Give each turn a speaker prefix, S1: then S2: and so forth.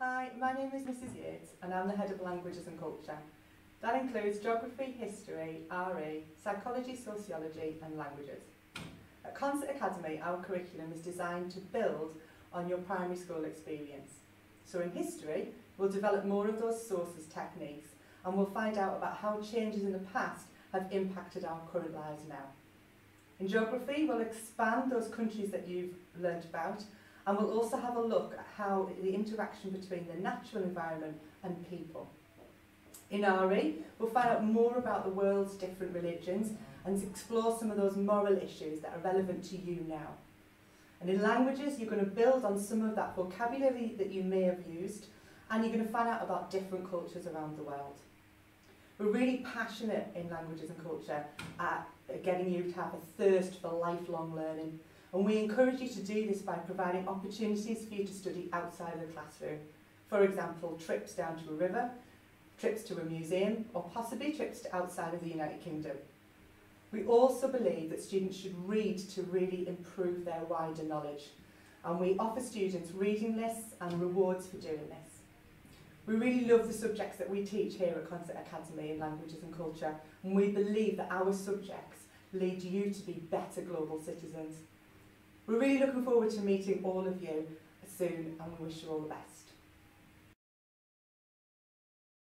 S1: Hi, my name is Mrs Yates and I'm the Head of Languages and Culture. That includes Geography, History, RE, Psychology, Sociology and Languages. At Consett Academy, our curriculum is designed to build on your primary school experience. So in history, we'll develop more of those sources techniques and we'll find out about how changes in the past have impacted our current lives now. In geography, we'll expand those countries that you've learnt about and we'll also have a look at how the interaction between the natural environment and people. In RE, we'll find out more about the world's different religions and explore some of those moral issues that are relevant to you now. And in languages, you're going to build on some of that vocabulary that you may have used, and you're going to find out about different cultures around the world. We're really passionate in languages and culture at getting you to have a thirst for lifelong learning. And we encourage you to do this by providing opportunities for you to study outside the classroom. For example, trips down to a river, trips to a museum, or possibly trips to outside of the United Kingdom. We also believe that students should read to really improve their wider knowledge. And we offer students reading lists and rewards for doing this. We really love the subjects that we teach here at Consett Academy in Languages and Culture, and we believe that our subjects lead you to be better global citizens. We're really looking forward to meeting all of you soon, and we wish you all the best.